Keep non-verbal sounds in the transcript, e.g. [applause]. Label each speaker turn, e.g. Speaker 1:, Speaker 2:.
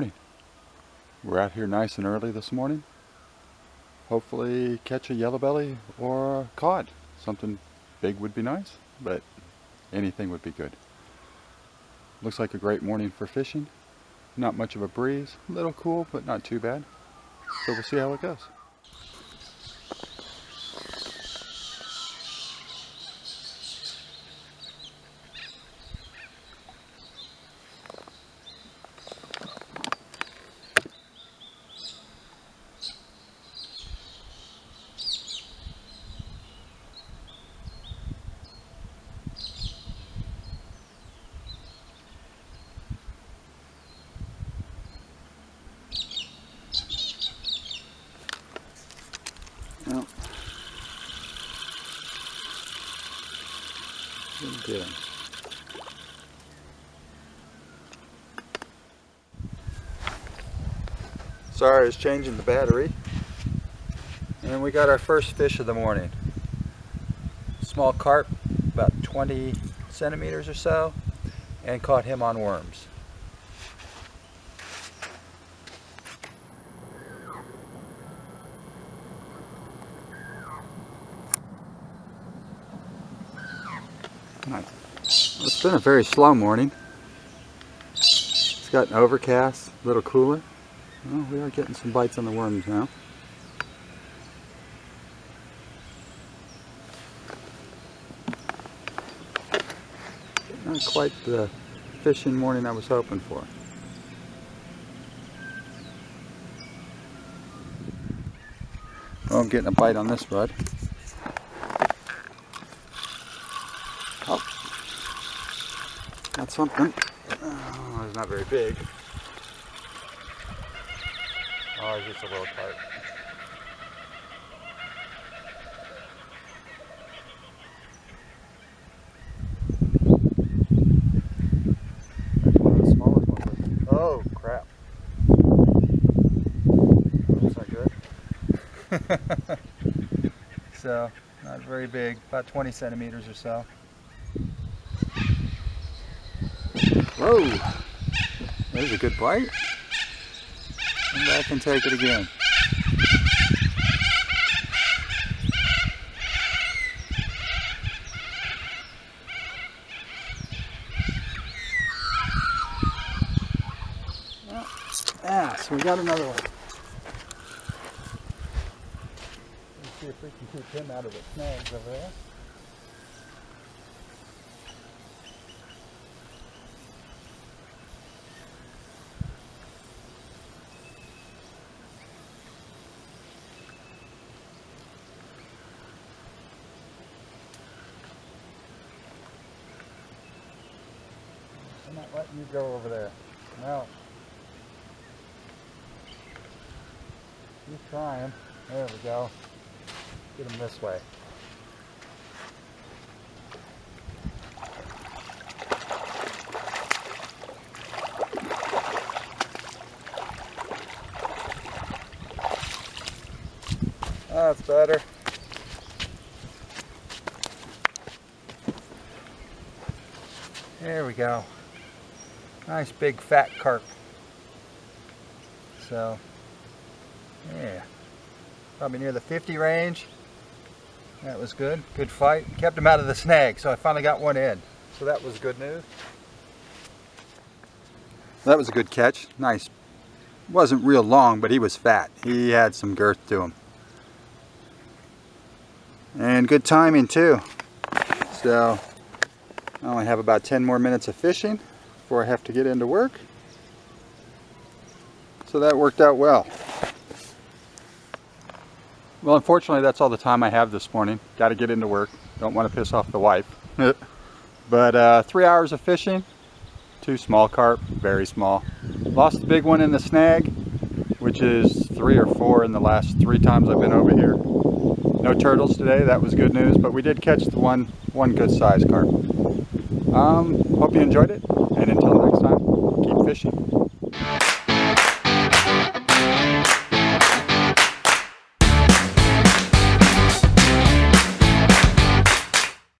Speaker 1: Morning. We're out here nice and early this morning. Hopefully catch a yellow belly or a cod. Something big would be nice, but anything would be good. Looks like a great morning for fishing. Not much of a breeze, a little cool, but not too bad. So we'll see how it goes. Sorry, I was changing the battery. And we got our first fish of the morning. Small carp, about 20 centimeters or so, and caught him on worms. It's been a very slow morning. It's gotten overcast, a little cooler. Well, we are getting some bites on the worms now. Not quite the fishing morning I was hoping for. Oh, I'm getting a bite on this rod. Something. Oh, it's not very big. Oh, it's just a little carp. That's one of the smallest ones. Oh, crap. Oh, That's not good. [laughs] so, not very big, about 20 centimeters or so. Whoa! There's a good bite. Come back and take it again. Ah, so we got another one. Let's see if we can keep him out of the snags over there. Not letting you go over there. No. He's trying. There we go. Get him this way. That's better. There we go. Nice big fat carp. So, yeah. Probably near the 50 range. That was good. Good fight. Kept him out of the snag, so I finally got one in. So that was good news. That was a good catch. Nice. Wasn't real long, but he was fat. He had some girth to him. And good timing too. So, I only have about 10 more minutes of fishing before I have to get into work. So that worked out well. Well, unfortunately, that's all the time I have this morning. Got to get into work. Don't want to piss off the wife. [laughs] but uh, three hours of fishing, two small carp, very small. Lost the big one in the snag, which is three or four in the last three times I've been over here. No turtles today, that was good news, but we did catch the one, one good size carp. Um, hope you enjoyed it fishing.